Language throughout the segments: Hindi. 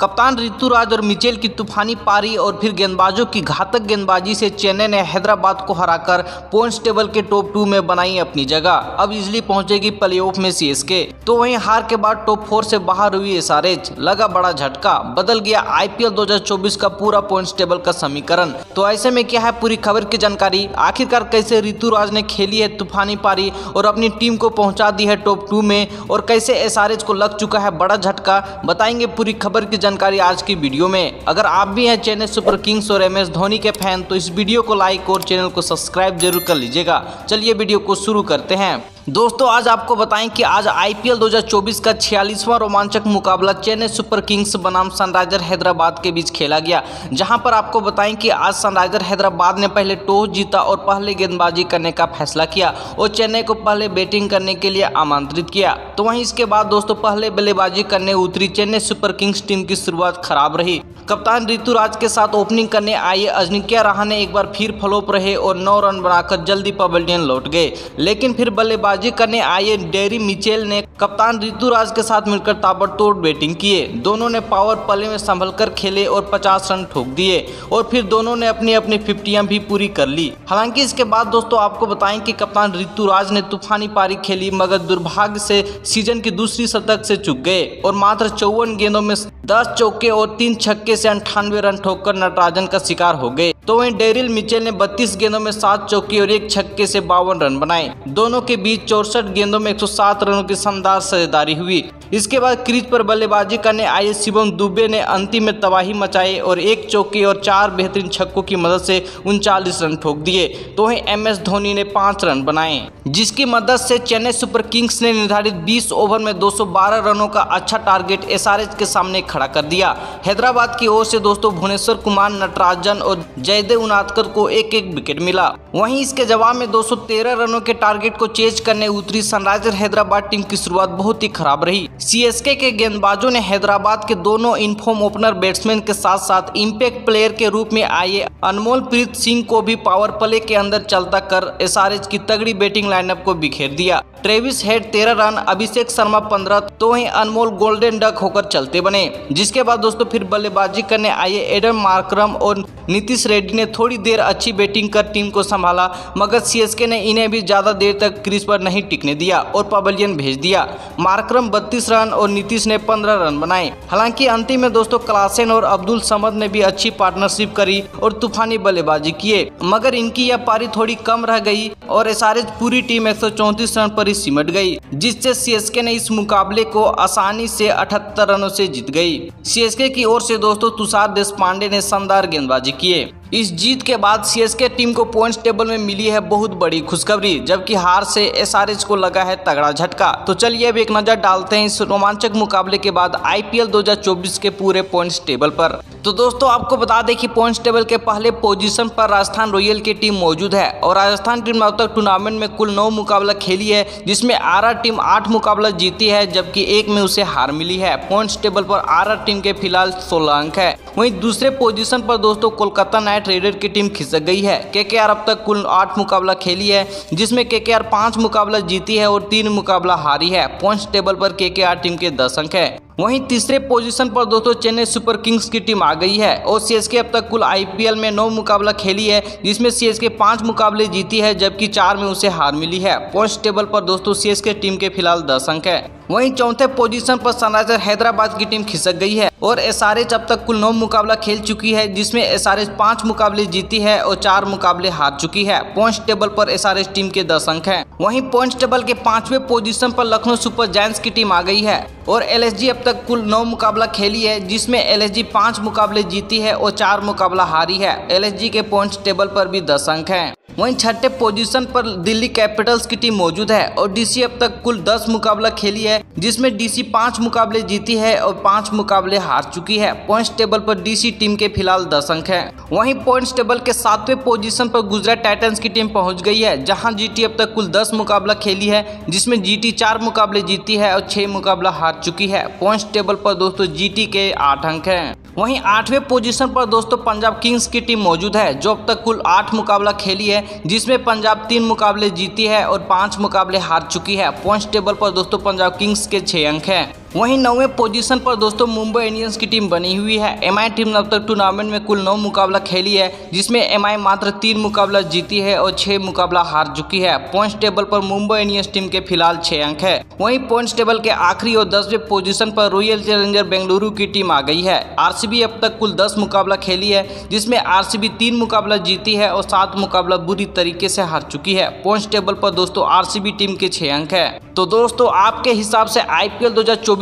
कप्तान ऋतुराज और मिचेल की तूफानी पारी और फिर गेंदबाजों की घातक गेंदबाजी से चेन्नई ने हैदराबाद को हराकर पॉइंट्स टेबल के टॉप टू में बनाई अपनी जगह। अब इजली पहुंचेगी प्लेऑफ में सीएसके तो वहीं हार के बाद टॉप फोर से बाहर हुई एसआरएच लगा बड़ा झटका। बदल गया आईपीएल 2024 का पूरा पॉइंट्स टेबल का समीकरण। तो ऐसे में क्या है पूरी खबर की जानकारी? आखिरकार कैसे ऋतुराज ने खेली है तूफानी पारी और अपनी टीम को पहुँचा दी है टॉप टू में? और कैसे एसआरएच को लग चुका है बड़ा झटका? बताएँगे पूरी खबर की जानकारी आज की वीडियो में। अगर आप भी हैं चेन्नई सुपर किंग्स और एम एस धोनी के फ़ैन तो इस वीडियो को लाइक और चैनल को सब्सक्राइब ज़रूर कर लीजिएगा। चलिए वीडियो को शुरू करते हैं। दोस्तों, आज आपको बताएँ कि आज आईपीएल 2024 का छियालीसवां रोमांचक मुकाबला चेन्नई सुपर किंग्स बनाम सनराइजर हैदराबाद के बीच खेला गया, जहाँ पर आपको बताएँ कि आज सनराइजर हैदराबाद ने पहले टॉस जीता और पहले गेंदबाजी करने का फैसला किया और चेन्नई को पहले बैटिंग करने के लिए आमंत्रित किया। तो वहीं इसके बाद दोस्तों, पहले बल्लेबाजी करने उतरी चेन्नई सुपर किंग्स टीम की शुरुआत खराब रही। कप्तान ऋतुराज के साथ ओपनिंग करने आए अजनिक्या रहाने एक बार फिर फ्लॉप रहे और नौ रन बनाकर जल्दी पवेलियन लौट गए, लेकिन फिर बल्लेबाजी करने आए डेरी मिचेल ने कप्तान ऋतुराज के साथ मिलकर ताबड़तोड़ बैटिंग किए। दोनों ने पावर प्ले में संभल कर खेले और 50 रन ठोक दिए और फिर दोनों ने अपनी अपनी फिफ्टियाँ भी पूरी कर ली। हालाँकि इसके बाद दोस्तों आपको बताएँ कि कप्तान ऋतुराज ने तूफानी पारी खेली, मगर दुर्भाग्य से सीज़न की दूसरी शतक से चुक गए और मात्र चौवन गेंदों में दस चौके और तीन छक्के से अंठानवे रन ठोककर नटराजन का शिकार हो गए। तो वहीं डेरिल मिचेल ने 32 गेंदों में सात चौके और एक छक्के से बावन रन बनाए। दोनों के बीच चौसठ गेंदों में 107 रनों की शानदार साझेदारी हुई। इसके बाद क्रीज पर बल्लेबाजी करने आए शिवम दुबे ने अंतिम में तबाही मचाई और एक चौकी और चार बेहतरीन छक्कों की मदद से उनचालीस रन ठोक दिए। तो वहीं एम एस धोनी ने पाँच रन बनाए। जिसकी मदद से चेन्नई सुपर किंग्स ने निर्धारित 20 ओवर में 212 रनों का अच्छा टारगेट एसआरएच के सामने खड़ा कर दिया। हैदराबाद की ओर से दोस्तों भुवनेश्वर कुमार, नटराजन और जयदेव उनादकर को एक एक विकेट मिला। वहीं इसके जवाब में 213 रनों के टारगेट को चेज करने उतरी सनराइजर हैदराबाद टीम की शुरुआत बहुत ही खराब रही। सीएसके के गेंदबाजों ने हैदराबाद के दोनों इनफॉर्म ओपनर बैट्समैन के साथ साथ इम्पैक्ट प्लेयर के रूप में आए। अनमोल प्रीत सिंह को भी पावर प्ले के अंदर चलता कर एसआरएच की तगड़ी बैटिंग लाइनअप को बिखेर दिया। ट्रेविस हेड तेरह रन, अभिषेक शर्मा पंद्रह तो वहीं अनमोल गोल्डन डक होकर चलते बने। जिसके बाद दोस्तों फिर बल्लेबाजी करने आए एडम मार्क्रम और नीतीश रेड्डी ने थोड़ी देर अच्छी बैटिंग कर टीम को संभाला, मगर सीएसके ने इन्हें भी ज़्यादा देर तक क्रीज पर नहीं टिकने दिया और पवेलियन भेज दिया। मार्क्रम बत्तीस रन और नीतीश ने पंद्रह रन बनाए। हालाँकि अंतिम में दोस्तों क्लासेन और अब्दुल समद ने भी अच्छी पार्टनरशिप करी और तूफानी बल्लेबाजी किए, मगर इनकी यह पारी थोड़ी कम रह गई और एस पूरी टीम एक रन पर ही सिमट गई, जिससे सीएसके ने इस मुकाबले को आसानी से 78 रनों से जीत गई। सीएसके की ओर से दोस्तों तुषार देश पांडे ने शानदार गेंदबाजी किए इस जीत के बाद सीएसके टीम को पॉइंट्स टेबल में मिली है बहुत बड़ी खुशखबरी, जबकि हार से एसआरएच को लगा है तगड़ा झटका। तो चलिए अब एक नज़र डालते हैं इस रोमांचक मुकाबले के बाद आईपीएल 2024 के पूरे पॉइंट्स टेबल पर। तो दोस्तों, आपको बता दें कि पॉइंट्स टेबल के पहले पोजीशन पर राजस्थान रॉयल की टीम मौजूद है, और राजस्थान टीम ने अब तक टूर्नामेंट में कुल नौ मुकाबला खेली है, जिसमें आर टीम आठ मुकाबला जीती है, जबकि एक में उसे हार मिली है। पॉइंट्स टेबल पर आर टीम के फ़िलहाल सोलह अंक है। वहीं दूसरे पोजीशन पर दोस्तों, कोलकाता राइडर की टीम खिसक गई है। के अब तक कुल आठ मुकाबला खेली है, जिसमें के के पाँच मुकाबला जीती है और तीन मुकाबला हारी है। पॉइंट टेबल पर के टीम के दस अंक है। वहीं तीसरे पोजीशन पर दोस्तों चेन्नई सुपर किंग्स की टीम आ गई है और सीएसके अब तक कुल आईपीएल में नौ मुकाबला खेली है, जिसमें सीएसके पाँच मुकाबले जीती है, जबकि चार में उसे हार मिली है। पॉइंट्स टेबल पर दोस्तों सीएसके टीम के फ़िलहाल दस अंक है। वहीं चौथे पोजीशन पर सनराइजर हैदराबाद की टीम खिसक गई है और एस अब तक कुल नौ मुकाबला खेल चुकी है, जिसमें आर पाँच मुकाबले जीती है और चार मुकाबले हार चुकी है। पॉइंट्स टेबल पर एसआरएस टीम के दस अंक है। वहीं पॉइंट्स टेबल के पांचवे पोजीशन पर लखनऊ सुपर जायंट्स की टीम आ गई है और एल अब तक कुल नौ मुकाबला खेली है, जिसमें एल एस पाँच मुकाबले जीती है और चार मुकाबला हारी है। एल के पॉइंट्स टेबल पर भी दस अंक है। वहीं छठे पोजीशन पर दिल्ली कैपिटल्स की टीम मौजूद है और डीसी अब तक कुल 10 मुकाबला खेली है, जिसमें डीसी पाँच मुकाबले जीती है और पाँच मुकाबले हार चुकी है। पॉइंट्स टेबल पर डीसी टीम के फ़िलहाल दस अंक है। वहीं पॉइंट्स टेबल के सातवें पोजीशन पर गुजरात टाइटंस की टीम पहुँच गई है, जहाँ जीटी अब तक कुल दस मुकाबला खेली है, जिसमें जीटी चार मुकाबले जीती है और छह मुकाबला हार चुकी है। पॉइंट्स टेबल पर दोस्तों जीटी के आठ अंक है। वहीं आठवें पोजीशन पर दोस्तों पंजाब किंग्स की टीम मौजूद है, जो अब तक कुल आठ मुकाबला खेली है, जिसमें पंजाब तीन मुकाबले जीती है और पाँच मुकाबले हार चुकी है। पॉइंट टेबल पर दोस्तों पंजाब किंग्स के छह अंक हैं। वहीं नौवें पोजीशन पर दोस्तों मुंबई इंडियंस की टीम बनी हुई है। एमआई टीम ने अब तक टूर्नामेंट में कुल नौ मुकाबला खेली है, जिसमें एमआई मात्र तीन मुकाबला जीती है और छह मुकाबला हार चुकी है। पॉइंट टेबल पर मुंबई इंडियंस टीम के फ़िलहाल छह अंक है। वहीं पॉइंट टेबल के आखिरी और दसवें पोजीशन पर रॉयल चैलेंजर बेंगलुरु की टीम आ गई है। आरसीबी अब तक कुल दस मुकाबला खेली है, जिसमें आरसीबी तीन मुकाबला जीती है और सात मुकाबला बुरी तरीके से हार चुकी है। पॉइंट टेबल पर दोस्तों आरसीबी टीम के छह अंक है। तो दोस्तों, आपके हिसाब से आई आईपीएल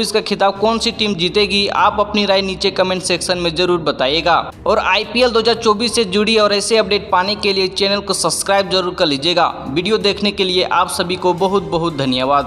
2024 का खिताब कौन सी टीम जीतेगी, आप अपनी राय नीचे कमेंट सेक्शन में ज़रूर बताइएगा। और आईपीएल 2024 से जुड़ी और ऐसे अपडेट पाने के लिए चैनल को सब्सक्राइब ज़रूर कर लीजिएगा। वीडियो देखने के लिए आप सभी को बहुत बहुत धन्यवाद।